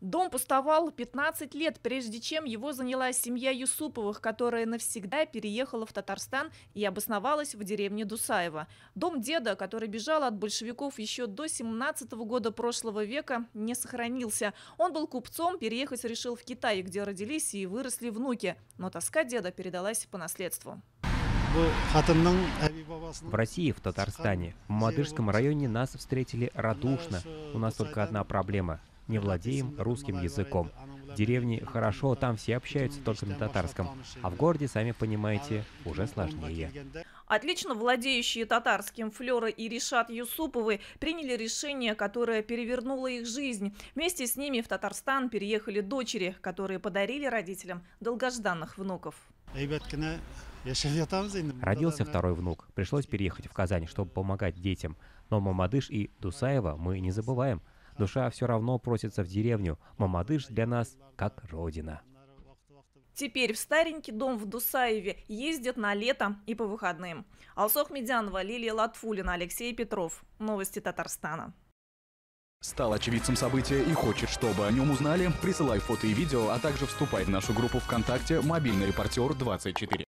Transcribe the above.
Дом пустовал 15 лет, прежде чем его заняла семья Юсуповых, которая навсегда переехала в Татарстан и обосновалась в деревне Дусаева. Дом деда, который бежал от большевиков еще до 17 -го года прошлого века, не сохранился. Он был купцом, переехать решил в Китай, где родились и выросли внуки. Но тоска деда передалась по наследству. В России, в Татарстане, в Мадышском районе нас встретили радушно. У нас только одна проблема – не владеем русским языком. В деревне хорошо, там все общаются только на татарском, а в городе, сами понимаете, уже сложнее. Отлично владеющие татарским Флёра и Ришат Юсуповы приняли решение, которое перевернуло их жизнь. Вместе с ними в Татарстан переехали дочери, которые подарили родителям долгожданных внуков. Родился второй внук. Пришлось переехать в Казань, чтобы помогать детям. Но Мамадыш и Дусаева мы не забываем. Душа все равно просится в деревню. Мамадыш для нас как родина. Теперь в старенький дом в Дусаеве ездят на лето и по выходным. Алсох Медянова, Лилия Латфулина, Алексей Петров. Новости Татарстана. Стал очевидцем события и хочет, чтобы о нем узнали? Присылай фото и видео, а также вступай в нашу группу ВКонтакте «Мобильный репортер 24».